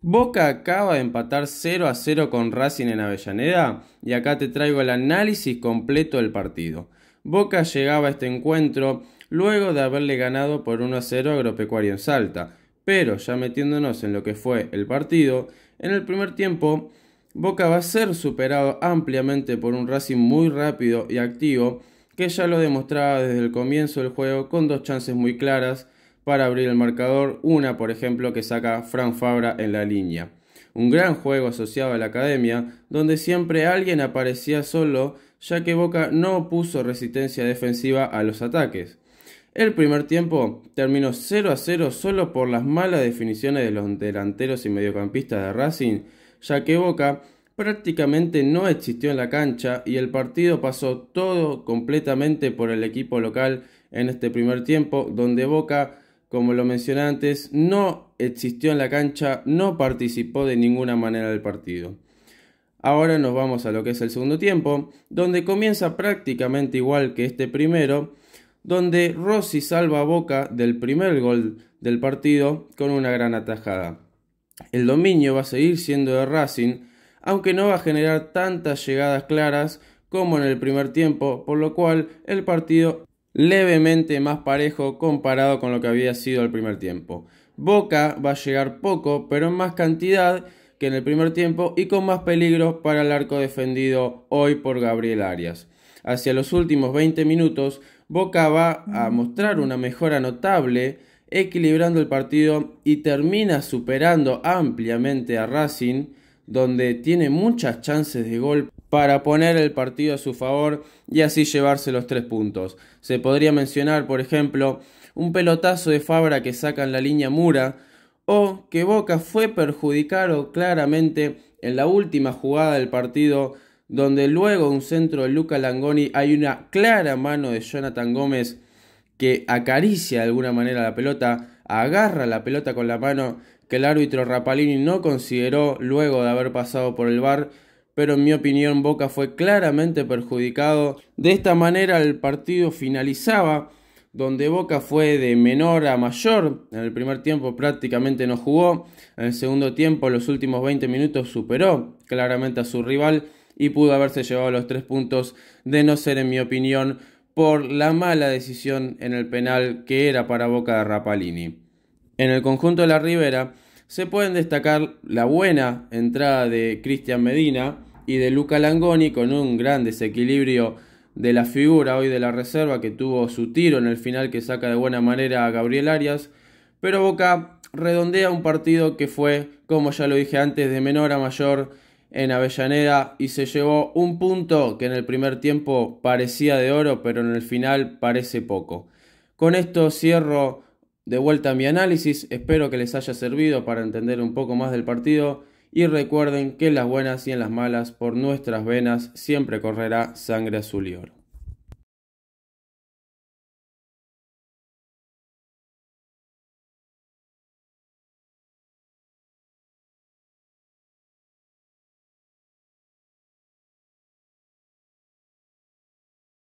Boca acaba de empatar 0 a 0 con Racing en Avellaneda y acá te traigo el análisis completo del partido. Boca llegaba a este encuentro luego de haberle ganado por 1 a 0 a Agropecuario en Salta, pero ya metiéndonos en lo que fue el partido, en el primer tiempo Boca va a ser superado ampliamente por un Racing muy rápido y activo que ya lo demostraba desde el comienzo del juego con dos chances muy claras para abrir el marcador, una por ejemplo que saca Fran Fabra en la línea. Un gran juego asociado a la academia, donde siempre alguien aparecía solo, ya que Boca no puso resistencia defensiva a los ataques. El primer tiempo terminó 0 a 0 solo por las malas definiciones de los delanteros y mediocampistas de Racing, ya que Boca prácticamente no existió en la cancha y el partido pasó todo completamente por el equipo local en este primer tiempo, donde Boca como lo mencioné antes, no existió en la cancha, no participó de ninguna manera del partido. Ahora nos vamos a lo que es el segundo tiempo, donde comienza prácticamente igual que este primero, donde Rossi salva a Boca del primer gol del partido con una gran atajada. El dominio va a seguir siendo de Racing, aunque no va a generar tantas llegadas claras como en el primer tiempo, por lo cual el partido levemente más parejo comparado con lo que había sido el primer tiempo. Boca va a llegar poco, pero en más cantidad que en el primer tiempo y con más peligro para el arco defendido hoy por Gabriel Arias. Hacia los últimos 20 minutos, Boca va a mostrar una mejora notable, equilibrando el partido y termina superando ampliamente a Racing, donde tiene muchas chances de gol para poner el partido a su favor y así llevarse los tres puntos. Se podría mencionar, por ejemplo, un pelotazo de Fabra que saca en la línea Mura o que Boca fue perjudicado claramente en la última jugada del partido donde luego un centro de Luca Langoni hay una clara mano de Jonathan Gómez que acaricia de alguna manera la pelota, agarra la pelota con la mano que el árbitro Rapalini no consideró luego de haber pasado por el bar pero en mi opinión Boca fue claramente perjudicado. De esta manera el partido finalizaba, donde Boca fue de menor a mayor. En el primer tiempo prácticamente no jugó, en el segundo tiempo los últimos 20 minutos superó claramente a su rival y pudo haberse llevado los tres puntos de no ser en mi opinión por la mala decisión en el penal que era para Boca de Rapalini. En el conjunto de la Ribera se pueden destacar la buena entrada de Cristian Medina, y de Luca Langoni con un gran desequilibrio de la figura hoy de la reserva que tuvo su tiro en el final que saca de buena manera a Gabriel Arias, pero Boca redondea un partido que fue, como ya lo dije antes, de menor a mayor en Avellaneda y se llevó un punto que en el primer tiempo parecía de oro, pero en el final parece poco. Con esto cierro de vuelta mi análisis, espero que les haya servido para entender un poco más del partido y recuerden que en las buenas y en las malas por nuestras venas siempre correrá sangre azul y oro.